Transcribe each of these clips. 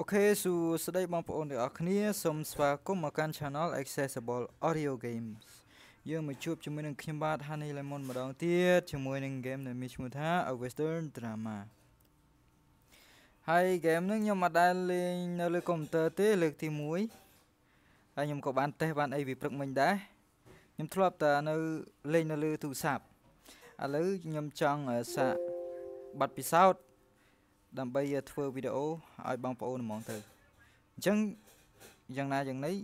អូខេសួស្តីបងប្អូនទាំងអស់គ្នាសូមស្វាគមន៍មកកាន់ Channel Accessible Audio Games យើងមកជួបជាមួយនឹងខ្ញុំបាទ Honey Lemon ម្ដងទៀតជាមួយនឹង game ដែលមានឈ្មោះថា A Western Drama ហើយ game នេះខ្ញុំអត់ដែលលេងនៅលើកុំព្យូទ័រទេលើកទី1ហើយខ្ញុំក៏បានតេស្តបានអីពីព្រឹកមិញដែរខ្ញុំធ្លាប់តែនៅលេងនៅលើទូរស័ព្ទឥឡូវខ្ញុំចង់សាកប័ណ្ណពិសោធន៍ ដើម្បីធ្វើវីដេអូឲ្យបងប្អូនហ្មងទៅអញ្ចឹងយ៉ាងណាយ៉ាងនេះ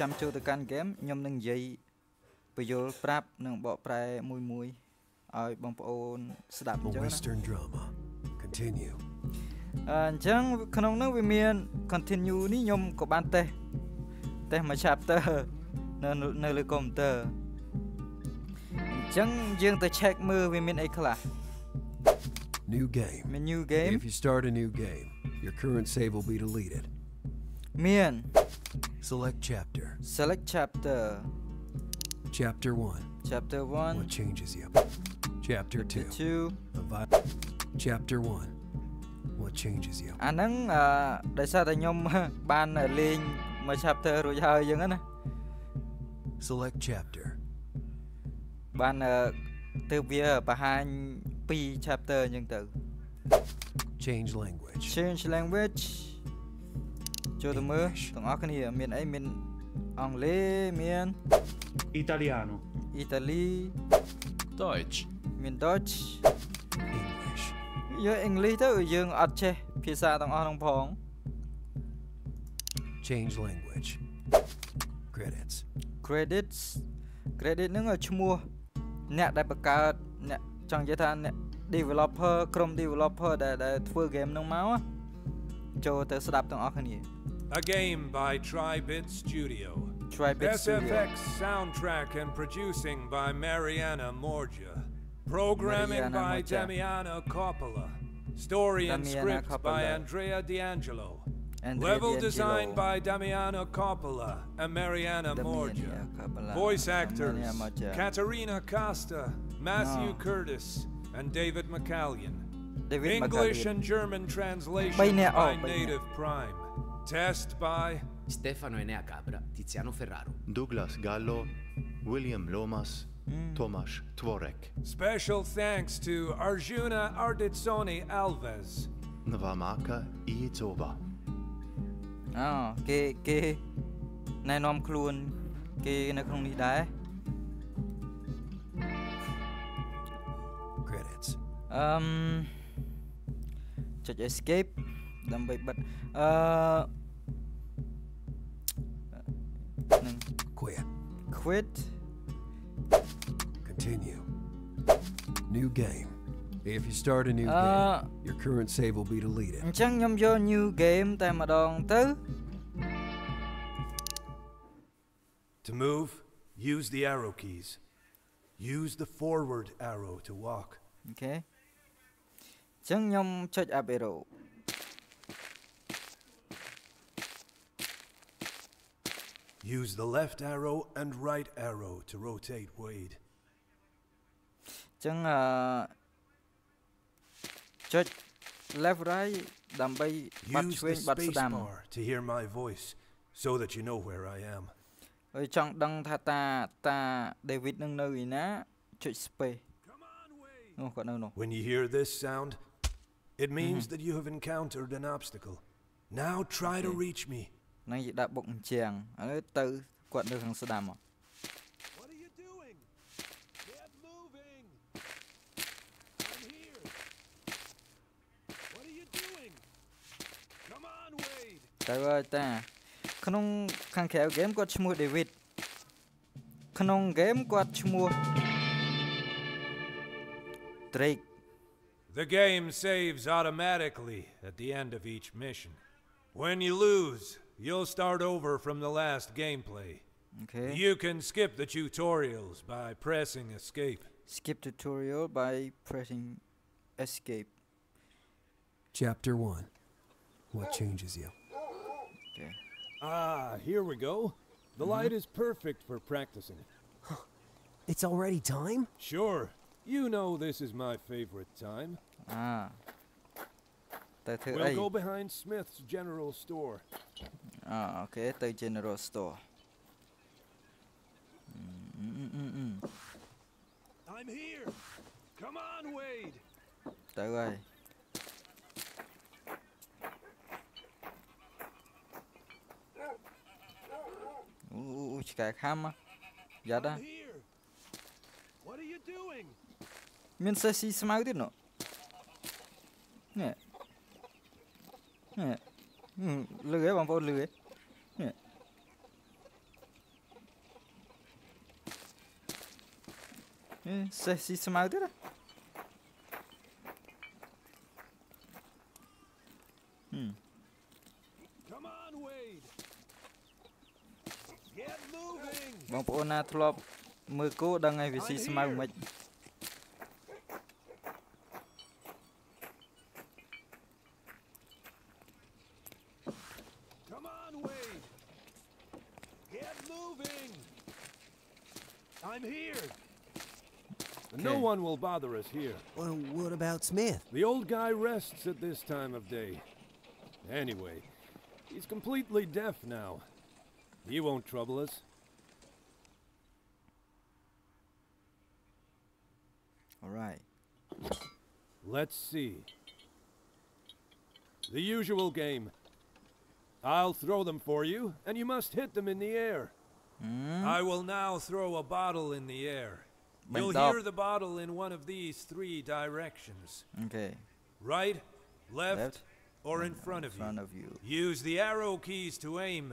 ចាំចូលទៅកាន់ហ្គេមខ្ញុំនឹងនិយាយបញ្យលប្រាប់និងបកប្រែមួយមួយឲ្យបងប្អូនស្ដាប់អញ្ចឹងណា Western drama. Continue. អញ្ចឹងក្នុងនោះវាមាន continue នេះខ្ញុំក៏បានតេស្តតេស្តមួយ chapter នៅនៅលើកុំព្យូទ័រអញ្ចឹងយើងទៅ check មើលវាមានអីខ្លះ New game. មាន new game If you start a new game, your current save will be deleted. មាន Select chapter. select chapter Chapter 1. chapter What 1 changes you? Chapter 2. 2 A vi- Chapter 1. What changes you? អាហ្នឹងអឺដោយសារតែខ្ញុំ បានលេងមួយ chapter រួចហើយអញ្ចឹងណា Select chapter. បានអឺទៅវាបង្ហាញ 2 chapter អញ្ចឹងទៅ Change language. change language ចូលទៅមើល English ទាំងអស់គ្នាមានអីមានអង់គ្លេសមាន Italiano. អ៊ីតាលី Deutsch. មាន Dutch English. យកអង់គ្លេសទៅយើងអត់ចេះភាសាទាំងអស់ហ្នឹងផង Change language. Credits. credits credit ហ្នឹងឈ្មោះអ្នកដែលបង្កើតអ្នក ចង់និយាយថាអ្នក developer ក្រុម developer ដែលដែលធ្វើ game ហ្នឹងមកចូលទៅស្ដាប់ទាំងអស់គ្នា A game by Tribit Studio. Tribit Studio SFX soundtrack and producing by Mariana Morgia. Programming Mariana by Morgia. Damiana Coppola. Story and Damiana script by Coppola. Andrea D'Angelo. Andrea Level D'Angelo. design by Damiana Coppola and Mariana Damiana Morgia. Coppola, Voice actors Damiana Morgia. Katarina Costa, Matthew No. Curtis, and David McCallion. David English McCallion. and German translation Bay nè, by oh, bay nè. Native Prime. Test by Stefano Enea Capra, Tiziano Ferraro. Douglas Gallo, William Lomas, Tomasz Tworek. Special thanks to Arjuna Arditsoni Alves. Nwamaka Ijitsova. អូគេគេណែនាំខ្លួនគេនៅក្នុងនេះដែរ Credits. អឺមចុច escape ដើម្បីបិទអឺនឹង Quit. quit Continue. New game. If you start a new Uh, game, your current save will be deleted. អញ្ចឹងខ្ញុំយក new game តែម្ដងទៅ To move, use the arrow keys. Use the forward arrow to walk. អូខេអញ្ ចឹងខ្ញុំចុច up arrow Use the left arrow and right arrow to rotate Wade. អញ្ចឹងអឺចុច left right ដើម្បីបាត់ Use ឆ្វេ the ងបាត់ស្ដាំ spacebar to hear my voice so that you know where I am. ហើយចង់ដឹងថាតាតា David នឹងនៅឯណាចុច space នោះគាត់នៅនោះ When you hear this sound, it means that you have encountered an obstacle. Now try to reach me. ហ្នឹងនិយាយដាក់បុកអញ្ចាំងឥឡូវទៅគាត់នៅខាងស្ដាំមក What are you doing? Get moving! I'm here! What are you doing? Come on, Wade! ទៅហើយតាក្នុងខាងក្រៅហ្គេមគាត់ឈ្មោះ David ក្នុងហ្គេមគាត់ឈ្មោះ Drake The game saves automatically at the end of each mission. When you lose, you'll start over from the last gameplay. Okay. You can skip the tutorials by pressing escape. Skip tutorial by pressing escape. Chapter 1. What changes you? Okay. Ah, here we go. The mm -hmm. light is perfect for practicing. It's already time? Sure. You know this is my favorite time. Ah. Tới we'll go behind Smith's general store. Ah, ok, the general store. Mm, mm, mm, I'm here. Come on, Wade. Tới rồi. Ooh, ooh, ooh, chả khăm á. Dạ đó. What are you doing? មានសេះស៊ីស្មៅទៀតណ៎នេះនេះហឹមលឺហ៎បងប្អូនលឺហ៎នេះនេះសេះស៊ីស្មៅទៀតហ៎ហឹម Come on, Wade. Get moving. បងប្អូនណាធ្លាប់មើលគោដឹងហើយវាស៊ីស្មៅមិន Come moving. I'm here. No one will bother us here. Well, what about Smith? The old guy rests at this time of day. Anyway, he's completely deaf now. He won't trouble us. alright Let's see. The usual game. I'll throw them for you, and you must hit them in the air. ហឹម I will now throw a bottle in the air. Bánh You'll đọp. hear the bottle in one of these three directions អូខេ right, left, Left, or in front of front you. of you Use the arrow keys to aim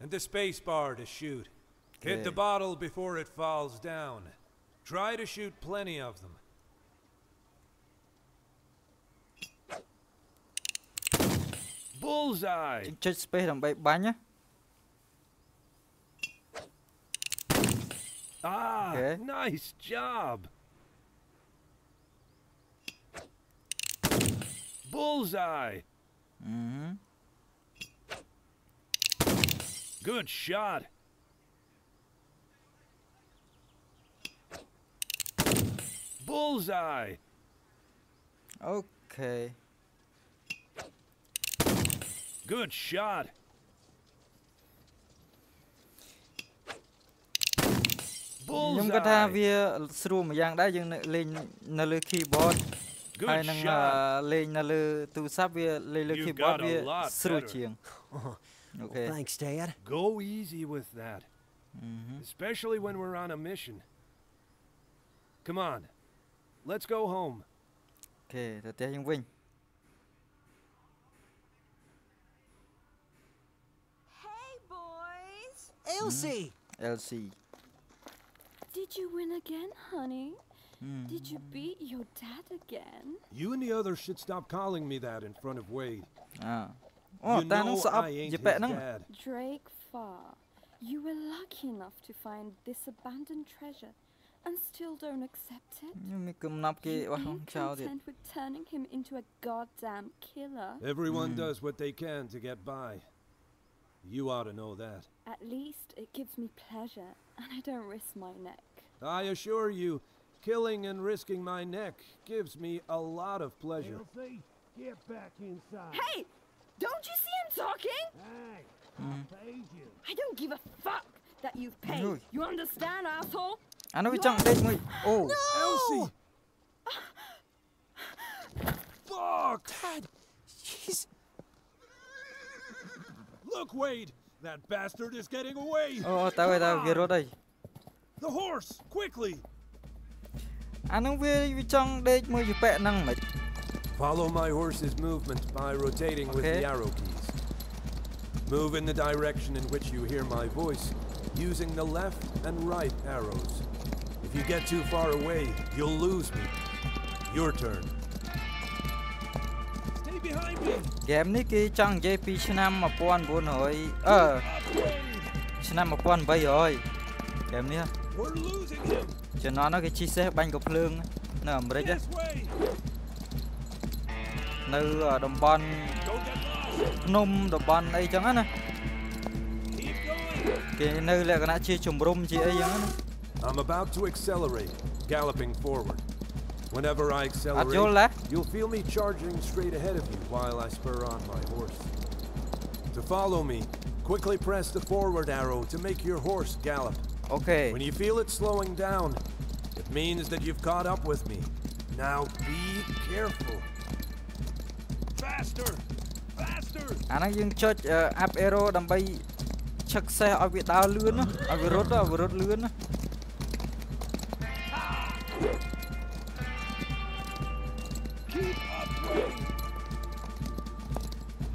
and the space bar to shoot. Hit the Okay. bottle before it falls down. Try to shoot plenty of them. Bullseye! ចុច space ដើម្បីបាញ់ណា Ah, okay. nice job. Bullseye. Mm-hmm. Good shot. Bullseye. Okay. Good shot. ខ្ញុំគាត់ថា Bullseye! វាស្រួលមួយយ៉ាងដែរយើងនៅលេងនៅលើ keyboard ហើយ Good នឹងអឺ shot. លេងនៅលើទូរស័ព្ទវាលេងលើ You keyboard got a វា lot ស្រួល better. ជាងអូខេ Thanks, Dad. Go easy with that, អឺហឹម especially when we're on a mission. Come on, let's go home. អូខេទៅផ្ទះយើងវិញ Hey, boys! Elsie! LC Did you win again, honey? Mm. Did you beat your dad again? You and the others should stop calling me that in front of Wade. Ah. Oh, you know I ain't his dad. Drake Far, you were lucky enough to find this abandoned treasure and still don't accept it? You ain't content with turning him into a goddamn killer. Everyone mm. does what they can to get by. You ought to know that. At least it gives me pleasure, and I don't risk my neck. I assure you, killing and risking my neck gives me a lot of pleasure. Elsie, get back inside. Hey! Don't you see him talking? Hey, mm. I paid you. I don't give a fuck that you've paid. You understand, asshole? Anh don't pay me. Oh. No! Elsie! fuck! God! Jeez. Look, Wade! That bastard is getting away! អូទៅហើយទៅវារត់ហើយ The horse! Quickly! អានោះវាវាចង់ដេកមួយយប៉ែហ្នឹងមិន Follow my horse's movement by rotating with Okay. the arrow keys. Move in the direction in which you hear my voice, using the left and right arrows. If you get too far away, you'll lose me. Your turn. Stay behind me! ហ្គេមនេះគេចង់និយាយពីឆ្នាំ1900អឺ Up, Wade! ឆ្នាំ1800ហ្គេមនេះ We're losing him! ជំនាន់នោះគេជិះសេះបាញ់កំភ្លើងនៅអាមេរិក This way! នៅតំបន់ Don't get lost! ភ្នំតំបន់អីចឹងណា Keep going! គេនៅលក្ខណៈជាជំរុំជាអីចឹងណា I'm about to accelerate, galloping forward. Whenever I អត់យល់ accelerate, ណា you'll feel me charging straight ahead of you. while I spur on my horse. To follow me, quickly press the forward arrow to make your horse gallop. អូខេ When you feel it slowing down, it means that you've caught up with me. Now be careful. Faster! Faster! អាហ្នឹងយើងចុច up arrow ដើម្បីឆឹកសេះឲ្យវាដើរលឿនណាឲ្យវារត់ណាឲ្យវារត់លឿនណា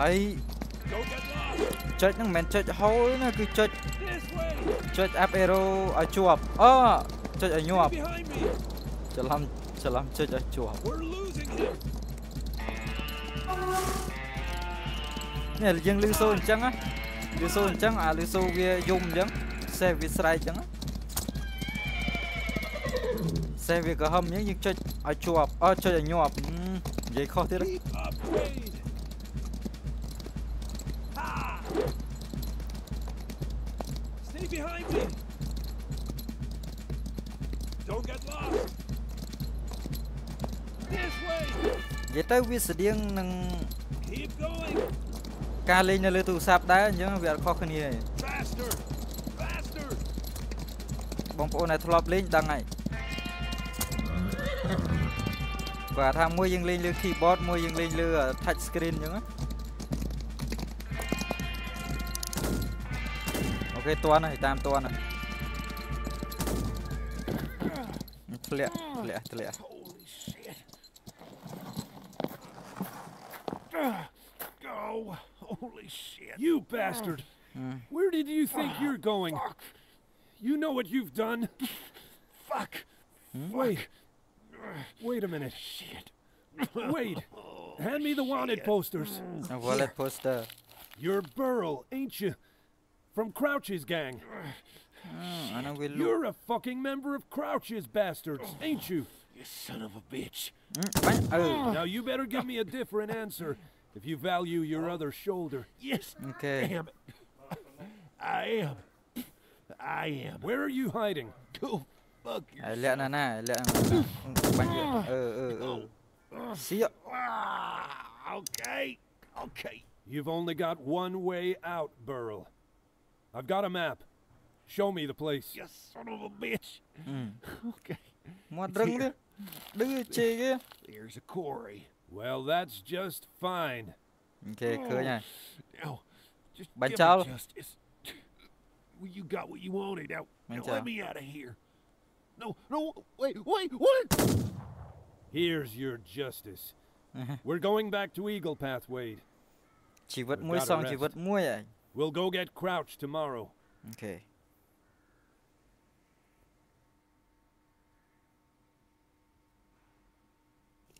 ហើយ Don't get lost! ចុចហ្នឹងមិនមែនចុចហូរទេណាគឺចុច This way! ចុច up arrow ឲ្យជាប់អូចុចឲ្យញាប់ Behind me! ច្រឡំច្រឡំចុចឲ្យជាប់ We're losing him! នេះយើងលឺសូរអញ្ចឹងណាលឺសូរអញ្ចឹងអាលឺសូរវាយំអញ្ចឹងសេះវាស្រែកអញ្ចឹងណាសេះវាក៏ហឹមអញ្ចឹងយើងចុចឲ្យជាប់អូចុចឲ្យញាប់ហឹមនិយាយខុសទៀតណា Keep upgrade! Ha! Stay behind me! Don't get lost! This way! និយាយទៅវាស្តៀងនឹង Keep going! ការលេងនៅលើទូរស័ព្ទដែរអញ្ចឹងវាអត់ខុសគ្នាទេ Faster! Faster! បងប្អូនដែលធ្លាប់លេងដឹងហើយគាត់ថាមួយយើងលេងលើ keyboard មួយយើងលេងលើ touch screen អញ្ចឹងណា អូខេតន់ហើយតាមតន់ហើយធ្លាក់ធ្លាក់ធ្លាក់ Oh, holy shit. You bastard! Where did you think you're going? You know what you've done? Fuck. Wait. Wait a minute. Shit. Wait. Hand me the wanted posters. wallet poster You're Burl, ain't you? from Crouch's gang. Oh, You're a fucking member of Crouch's bastards, ain't you? You son of a bitch. Now you better give me a different answer if you value your other shoulder. Yes. Okay. Damn it. I am. I am. Where are you hiding? Go fuck yourself. See ya. Ah. Oh. Ah, okay. Okay. You've only got one way out, Burl. I've got a map. Show me the place. Yes, son of a bitch. Mm. okay. Here. There's a quarry. Well, that's just fine. Okay, oh. cool. Yeah. Now, just give me justice. Well, you got what you wanted. Now, now let me out of here. No, no, wait, wait, what? Here's your justice. We're going back to Eagle Path, Wade. Chỉ vẫn mua xong, chỉ vẫn mua à. We'll go get Crouch tomorrow. Okay.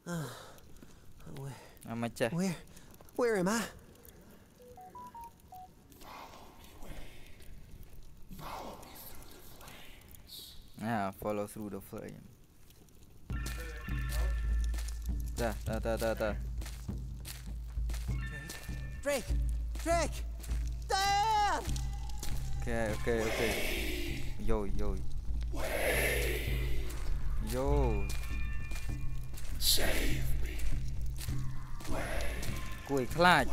Uh, where, I'm. Where, where am I? Follow me through the flames. Yeah, follow through the flame. Da da da da da. Drake, Drake, Drake. Dad! Okay, okay, okay. Yo, yo. Yo. Save me. គួយខ្លាច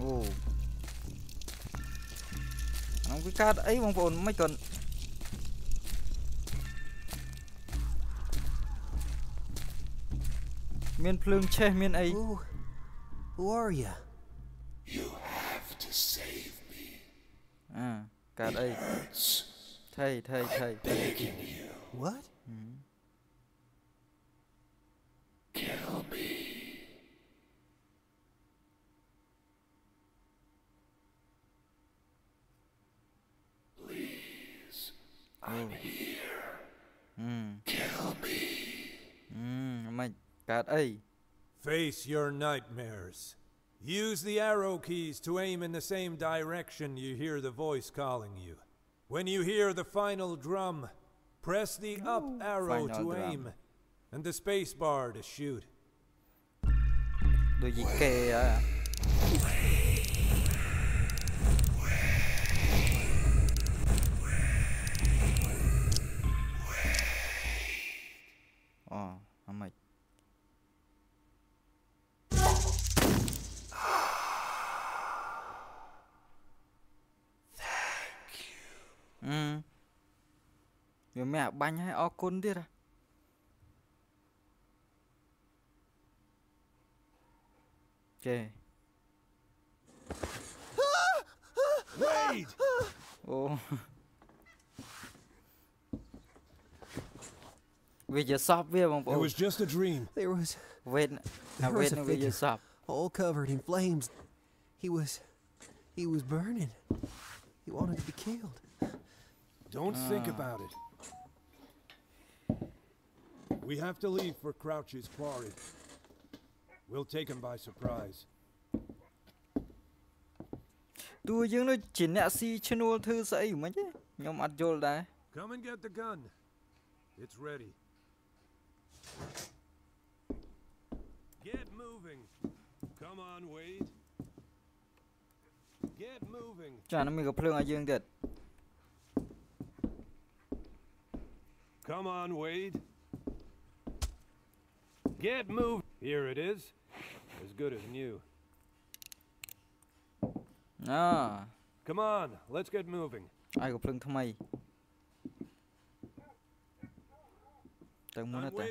អូអងវាកាត់អីបងប្អូនមិនក៏ មានភ្លើងឆេះមានអី Who, who are you? អាកាត់អីថៃថៃថៃ What? Hmm, មិន កាត់អី Face your nightmares. Use the arrow keys to aim in the same direction you hear the voice calling you. When you hear the final drum, press the up arrow Final to drum. aim and the space bar to shoot. ដូចយីកេអា មានអាបាញ់ឲ្យអរគុណទៀតហ៎ Okay. Wade! Oh. វាជាសពវាបងប្អូ It ន was just a dream. There was វេតអា There វេ was ត a នឹងវាជា figure. សព all covered in flames. He was. He was burning. He wanted to be killed. Don't think about it. We have to leave for Crouch's quarry. We'll take him by surprise. តួយើងដូចជាអ្នកស៊ីឈ្នួលធ្វើស្អីមិនទេខ្ញុំអត់យល់ដែរ Come and get the gun. It's ready. Get moving. Come on, Wade. Get moving. ចានឹងមានកំភ្លើងឲ្យយើងទៀត Come on, Wade. Get moved. Here it is. As good as new. À. Come on, let's get moving. Ai có phương thông mày. Tao muốn là tao.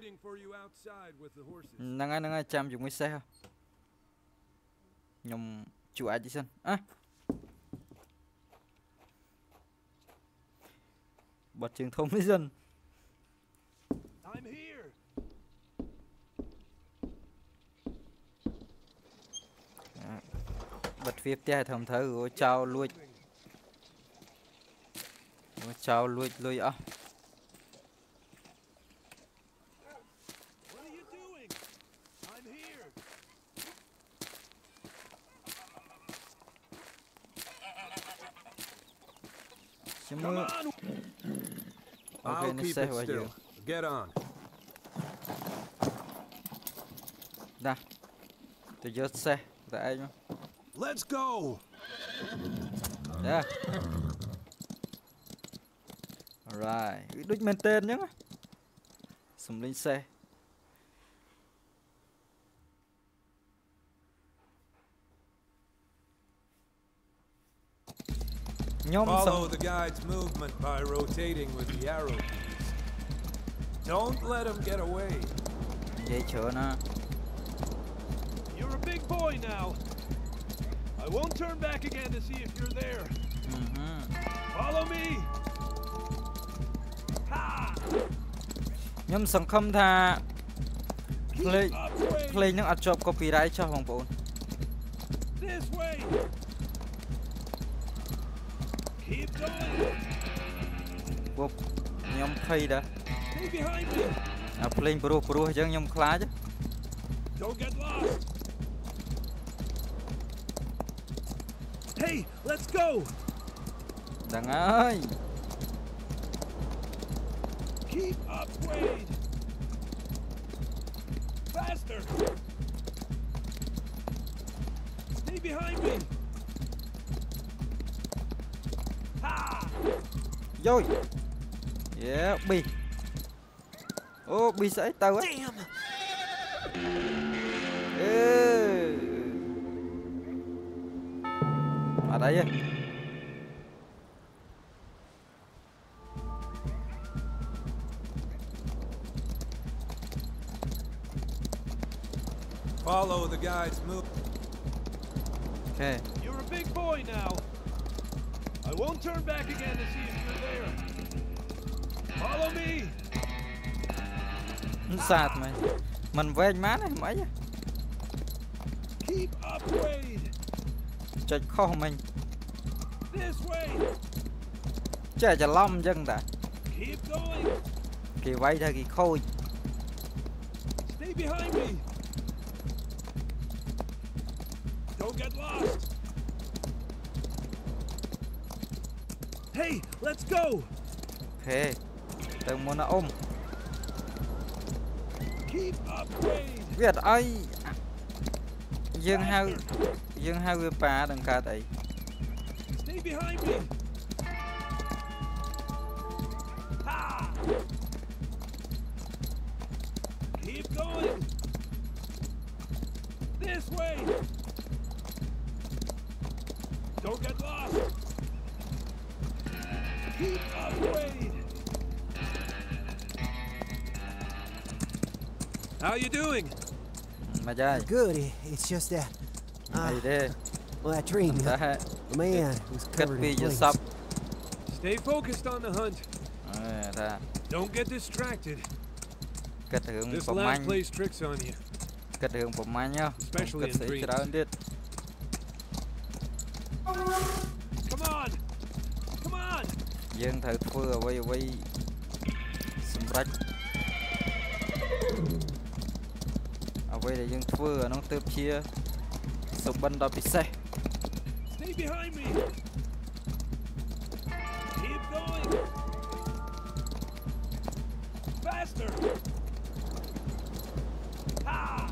Nâng ai nâng ai chạm dùng cái xe Nhom Nhầm chủ ai chứ sân. À. Bật trường thông với dân. I'm here. បិទទ្វារផ្ទះឲ្យត្រឹមត្រូវអូចោលលួចអូចោលលួចលុយអស់ What are you doing? I'm here. ខ្ញុំមើ Come ល on. Okay, I'll let's keep say it what still. you- Get on. ណាទៅយកសេះតែឯងមក Let's go. ចា Alright វាដូចមែនតើអញ្ចឹងណាសំលេងសេះខ្ញុំសឹង Follow the guide's movement by rotating with the arrow keys. Don't let him get away. និយាយច្រើនណា You're a big boy now. I won't turn back again to see if you're there. អឺហឺ Follow me. Ha! ខ្ញុំសង្ឃឹមថា Play- Keep up, ភ្លេង Wade. ហ្នឹងអត់ជាប់ copyright ចោះបងប្អូន This way. Keep going. ពួកខ្ញុំភ័យដែរ Stay behind me. អាភ្លេងព្រោះព្រោះអញ្ចឹងខ្ញុំខ្លាច Don't get lost. Hey, let's go. Đằng. Keep up, Wade. Faster. Stay behind me. Ha. Rồi. Yeah, bì. Oh, bì sấy tao á. Damn. Yeah. đây. Follow the guide's move. Okay. You're a big boy now. I won't turn back again to see if you're there. Follow me. Sad man. Mình về má này mấy. Keep upgrade. Wade. Chạy khó mình. Chà chà lông chân ta Kì quay thay kì khôi Stay behind me. Don't get lost. Hey, let's go. Okay. Đừng muốn nó ôm. Keep upgrade. Việt ơi. Dương hao Dương hao bà đừng cả đấy. behind me! Ha! Keep going! This way! Don't get lost! Keep! How you doing? My dad. Good. It's just that. Uh, How you uh, did? Well, that dream. That. Man, cất pi cho sắp Stay focused on the hunt. À, ra. Don't get distracted. Cất hướng phòng manh. Cất hướng phòng manh nhá. Cất sẽ cho. Come on. Come on. Dương thử thua vây vây. Xâm rách. Vây để dừng thua nó nông chia. Sông bân đó bị xe. enemy behind me! Keep going! Faster! Ha!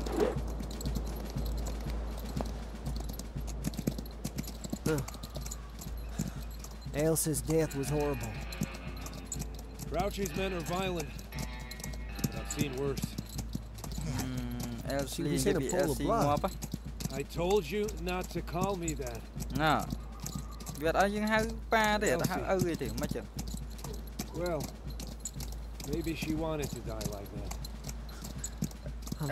Elsie's death was horrible. Crouch's men are violent, but I've seen worse. Hmm, Elsie, Elsie, Elsie, Elsie, Elsie, I told you not to call me that. ណាវាអត់ឲ្យយើងហៅប៉ាទេតែហៅឪទេមិនចឹង Well maybe she wanted to die like that.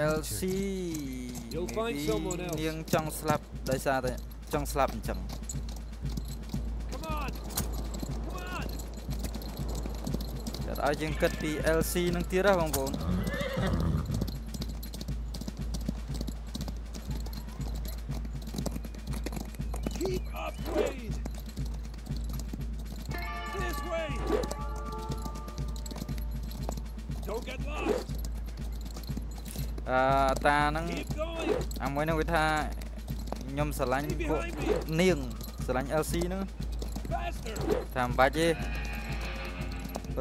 Elsie You'll find someone else. នាងចង់ស្លាប់ដោយសារតែចង់ស្លាប់អញ្ចឹង Come on! Come on! តែឲ្យយើងគិតពី LC នឹងទៀតហ៎បងប្អូន Keep upgrade! This way! Don't get lost! អឺតាហ្នឹង Keep going! អាមួយហ្នឹងវាថាខ្ញុំស្រឡាញ់ Stay ពួក behind me! នាងស្រឡាញ់ LC ហ្នឹង Faster! ថាមិនបាច់ទេ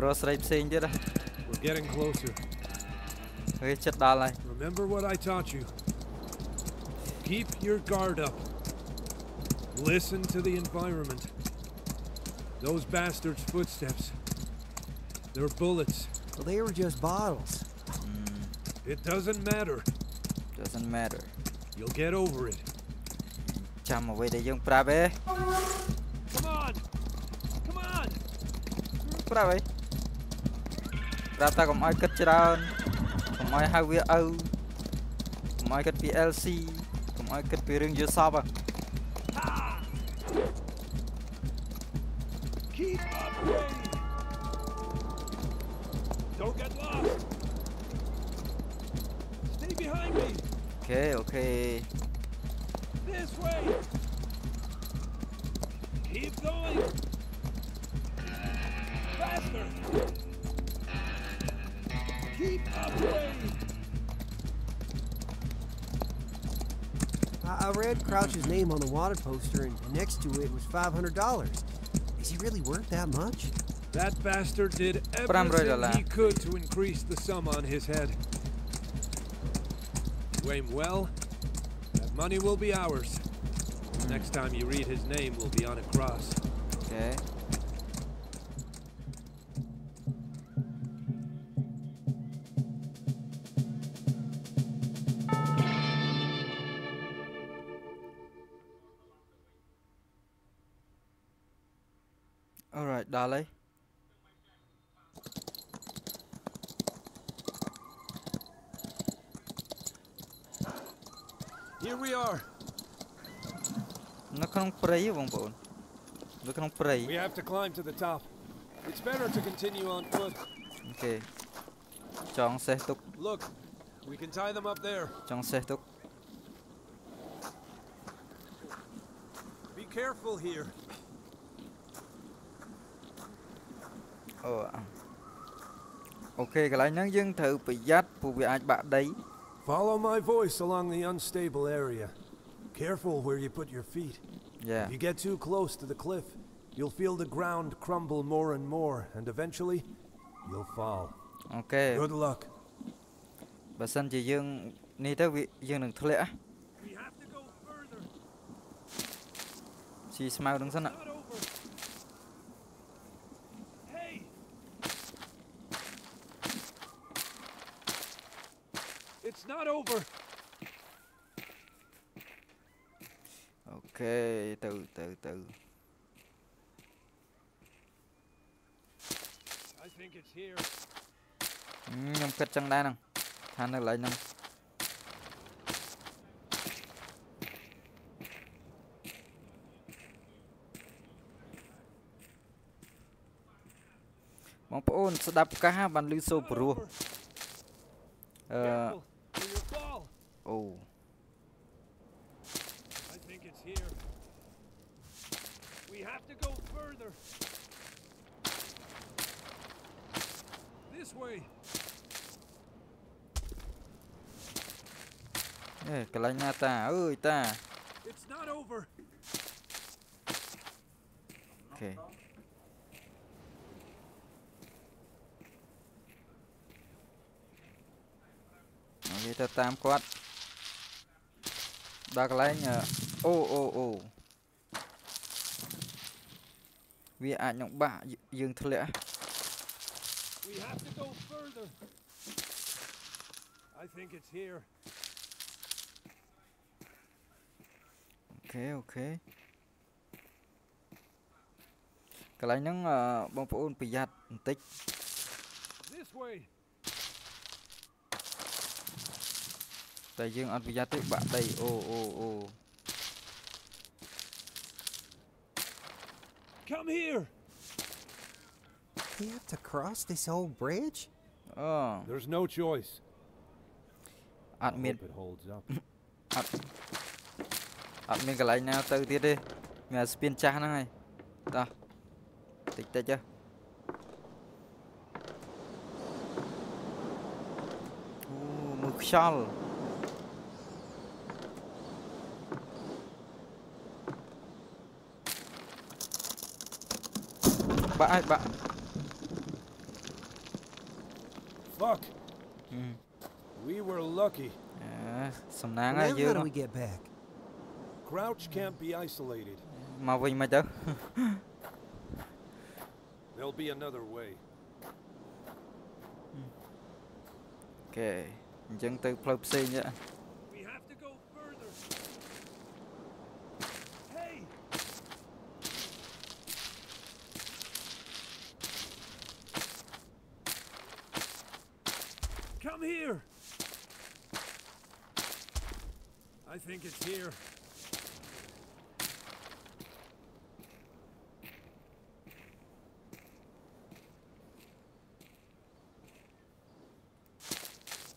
រកស្រីផ្សេងទៀតហ៎ We're getting closer. វាចិត្តដល់ហើយ Remember what I taught you. Keep your guard up. Listen to the environment. Those bastards' footsteps. They're bullets. Well, they were just bottles. It doesn't matter. doesn't matter You'll get over it. ចាំអ្វីដែលយើងប្រាប់ឯង Come on! Come on! ប្រាប់អីប្រាប់តែកុំឲ្យគិតច្រើនកុំឲ្យហៅវាឪកុំឲ្យគិតពី LC កុំឲ្យគិតពីរឿងយល់សពហ៎ Keep This way! Keep going! Faster! Keep upgrade! I, I read Crouch's name on the wanted poster, and next to it was $500. Is he really worth that much? That bastard did Pram everything he could to increase the sum on his head. You aim well, that money will be ours. Next time you read his name we'll be on a cross. អូ នៅក្នុងព្រៃហ៎បងប្អូននៅក្នុងព្រៃ We have to climb to the top. It's better to continue on foot. អូខេចងសេះទុក Look, we can tie them up there. ចងសេះទុក Be careful here. អូអូខេកន្លែងហ្នឹងយើងត្រូវប្រយ័ត្នព្រោះវាអាចបាក់ដី Follow my voice along the unstable area. Careful where you put your feet. យ៉ា If you get too close to the cliff, you'll feel the ground crumble more and more, and eventually, you'll fall. អូខេ Good luck. បើសិនជាយើងនេះទៅវាយើងនឹងធ្លាក់ហ៎ We have to go further, ស៊ីស្មៅហ្នឹងសិនហ៎ not over. Hey! It's not over. ខេទៅទៅទៅ I think it's here. ខ្ញុំគិត ចឹងដែរហ្នឹងថានៅកន្លែងហ្នឹងបងប្អូនស្ដាប់កាសបានលឺសូរព្រោះ Over. អឺ Careful, or you'll fall. អូ I think it's here. We have to go further. This way. អេកន្លែងណាតាអើយតា It's not over. អូខេអូខេទៅតាមគាត់ដល់កន្លែងអឺអូអូអូវាអាចនឹងបាក់យយើងធ្លាក់ We have to go further. I think it's here. អូខេអូខេកន្លែងហ្នឹងអឺបងប្អូនប្រយ័ត្នបន្តិច This way. តែយើងអត់ប្រយ័ត្នទេបាក់ដីអូអូអូ Come here. We have to cross this whole bridge? អូ There's no choice. អត់មាន Hope it holds up. អត់ មានកន្លែងណាទៅទៀតទេមានតែស្ពានចាស់ហ្នឹងហើយតោះតិចតិចទៅអូមើលខ្យល់បាក់ហើយបាក់ Fuck. Hmm. We were lucky. អឺសំណាងហើយ Now យើ how ង do we get back? Crouch can't be isolated. Mà Vinh mới. There'll be another way. Okay, chẳng từ flow xin vậy.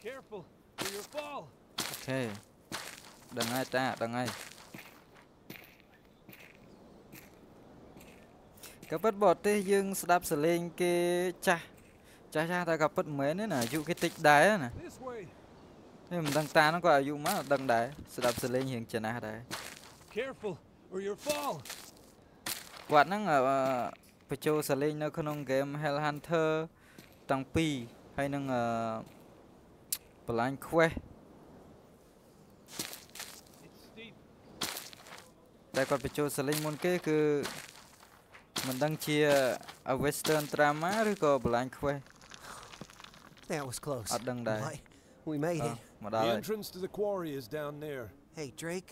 Careful, or you'll fall. អូខេដឹងហើយតាដឹងហើយក៏ពិតបរទេសយើងស្ដាប់សលេងគេចាស់ចាស់ចាស់តែក៏ពិតមិនមែនទេណាអាយុគេតិចដែរណា This way. នេះមិនដឹងតាហ្នឹងក៏អាយុមកដឹងដែរស្ដាប់សលេងរៀងចំណាស់ដែរ Careful, or you'll fall. គាត់ហ្នឹងអឺបញ្ចូលសលេងនៅក្នុងហ្គេម Hell Hunter តាំងពីរហើយនឹងអឺ Blind Quest It's steep. តែគាត់បញ្ចូលសលេងមុនគេគឺមិនដឹងជា a western drama ឬក៏ Blind Quest That was close. អត់ដឹងដែរ Why, we made អឺ it. មកដល់ The ហើយ entrance to the quarry is down there. Hey, Drake,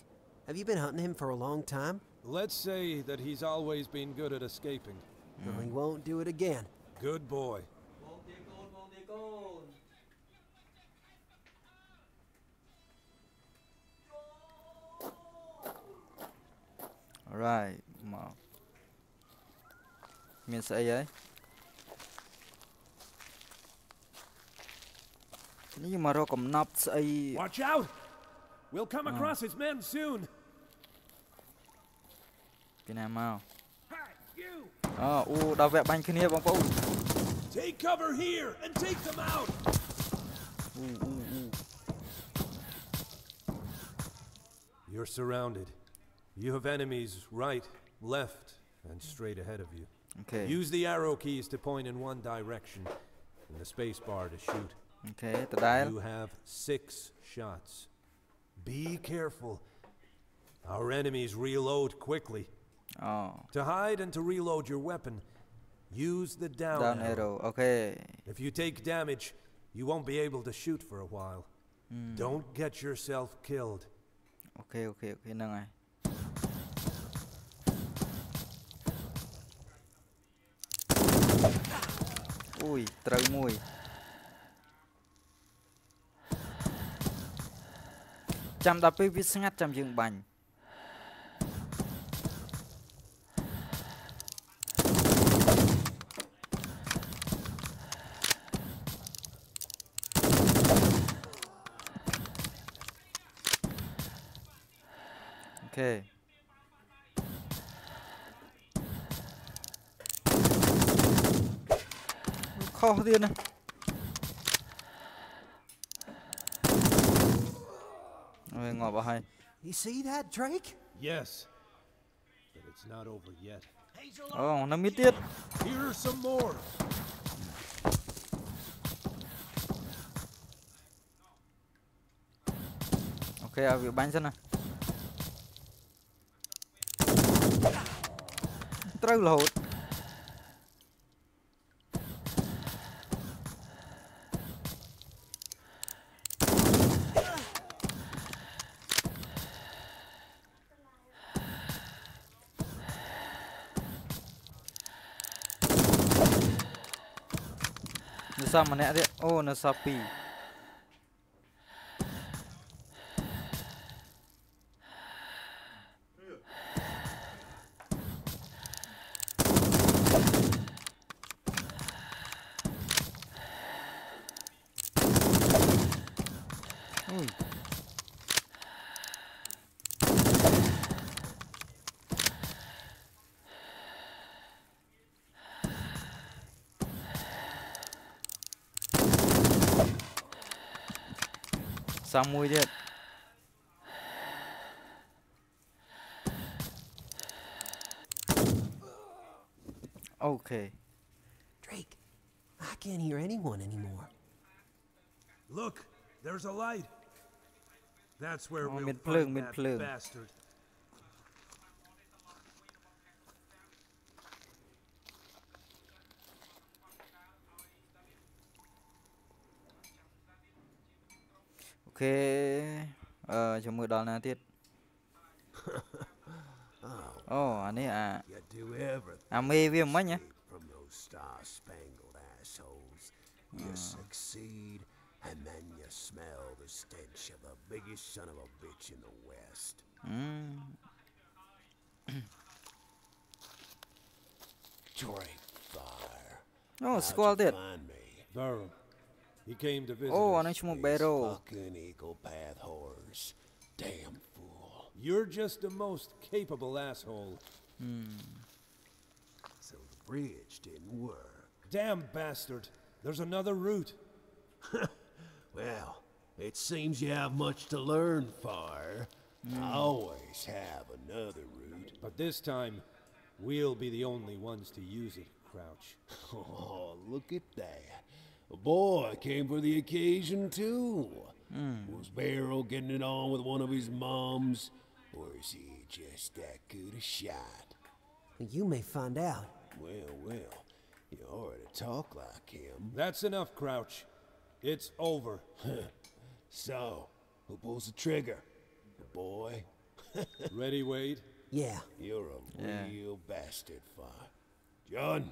have you been hunting him for a long time? Let's say that he's always been good at escaping. No, he won't do it again. Good boy. Alright មកមានស្អីហើយនេះមករកកំណប់ស្អី Watch out! We'll come across his men soon. ពីណាមក Hi, you! អូអូដល់វគ្គបាញ់គ្នាបងប្អូន Take cover here and take them out! អូអូអូ You're surrounded. You have enemies right, left, and straight ahead of you. Okay. Use the arrow keys to point in one direction and the space bar to shoot. Okay, the dial. You have six shots. Be careful. Our enemies reload quickly. Oh. To hide and to reload your weapon, use the down, down arrow. arrow. Okay. If you take damage, you won't be able to shoot for a while. Mm. Don't get yourself killed. Okay, okay, okay. អូយត្រូវមួយចាំដល់ពេលវាស្ងាត់ចាំយើងបាញ់អូខេ ខុសទៀតណា Ôi, ngọt vào hay You see that, Drake? Yes. But it's not over yet. Ồ, nó mít tiết Here are some more. Ok, à, việc bánh xem nàoត្រូវរហូត សំម្នាក់ទៀតអូនៅសល់2 Some widget. Okay. Drake, I can't hear anyone anymore. Look, there's a light. That's where we'll find that bastard. Ok Ờ cho mưa đòn nào tiết Ồ anh ấy à You do everything À mê viêm mấy nhá from those star-spangled assholes. You succeed, and then you smell the stench of the biggest son of a bitch in the West. Mm. Ừm, Drake Fire. Ồ How'd squall you tiết find me? Varro. He came to visit Ồ us. anh ấy chung một These barrel fucking Eagle Path whores. Damn fool. You're just the most capable asshole. Hmm. So the bridge didn't work. Damn bastard. There's another route. Well, it seems you have much to learn, Fire. I always have another route. But this time, we'll be the only ones to use it, Crouch. Oh, look at that. A boy came for the occasion, too. Hmm. Was Barrow getting it on with one of his moms? Or is he just that good a shot? You may find out. Well, well, you ought to talk like him. That's enough, Crouch. It's over. So, who pulls the trigger? The boy? Ready, Wade? Yeah. You're a Yeah. real bastard, Fire. John,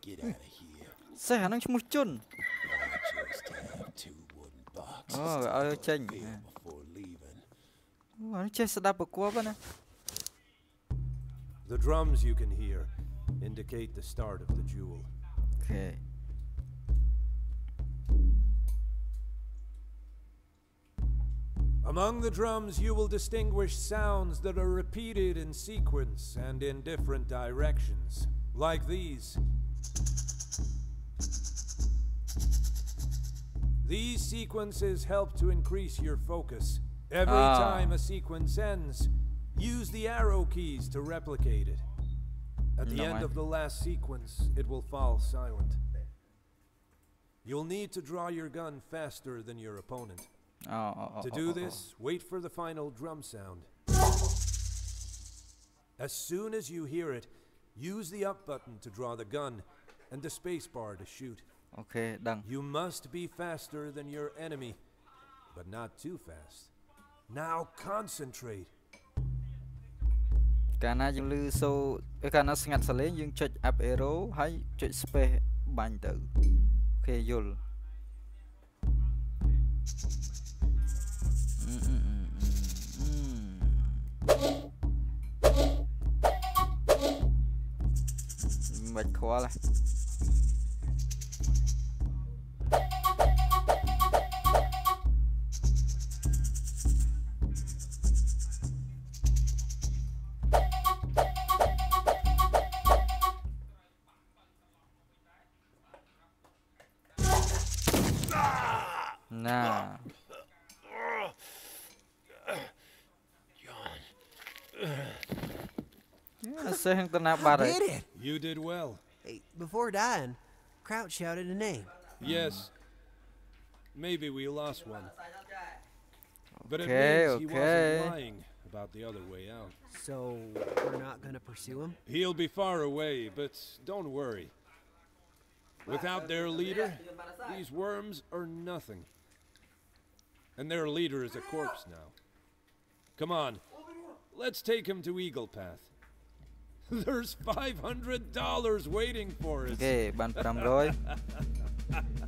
get out of here. សេះអានឹងឈ្មោះជន់ I just have two wooden boxes Oh, toឲ្យចេញ fulfill before leaving. អូអានេះចេះស្ដាប់ប្រកបណា The drums you can hear indicate the start of the jewel. អូខេ Among the drums, you will distinguish sounds that are repeated in sequence and in different directions, like these. These sequences help to increase your focus. Every uh. time a sequence ends, use the arrow keys to replicate it. At the no end way. of the last sequence, it will fall silent. You'll need to draw your gun faster than your opponent. Oh, oh, oh, to oh, do oh, oh. this, wait for the final drum sound. As soon as you hear it, use the up button to draw the gun and the spacebar to shoot. អូខេដឹង You must be faster than your enemy, but not too fast. Now concentrate. កាលណាយើងលឺសូរកាលណាស្ងាត់សលេងយើងចុច up arrow ហើយចុច space បាញ់ទៅខេយល់អឺអឺអឺអឺមិនខ្វល់ហ៎ saying the Nabari. Did it? You did well. Hey, before dying, Crouch shouted a name. Yes. Maybe we lost one. But okay, it means he wasn't lying about the other way out. So we're not gonna pursue him? He'll be far away, but don't worry. Without their leader, these worms are nothing. And their leader is a corpse now. Come on, let's take him to Eagle Path. There's $500 waiting for us. Okay, ban 500.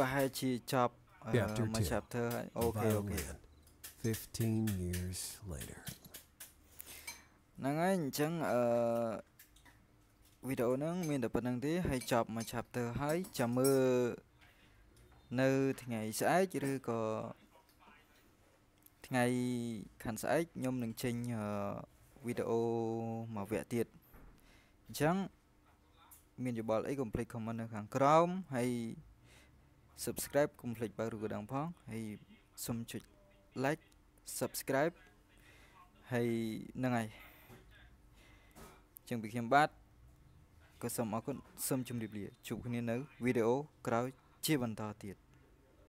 ប្រហែលជាចប់អឺ Chapter មួយ two. chapter ហើយអូខេអូខេ Violin. Fifteen years later. ហ្នឹងហើយអញ្ចឹងអឺវីដេអូហ្នឹងមានតែប៉ុណ្្នឹងទេហើយចប់មួយ chapter ហើយចាំមើលនៅថ្ងៃស្អែកឬក៏ថ្ងៃខាងស្អែកខ្ញុំនឹងចេញអឺវីដេអូមួយវគ្គទៀតអញ្ចឹងមានយោបល់អីកុំភ្លេច comment នៅខាងក្រោមហើយ subscribe កុំភ្លេចបើករូបកណ្ដឹងផងហើយសូមចុច like subscribe ហើយហ្នឹងហើយចឹងពីខ្ញុំបាទក៏សូមអរគុណសូមជម្រាបលាជួបគ្នានៅវីដេអូក្រោយជាបន្តទៀត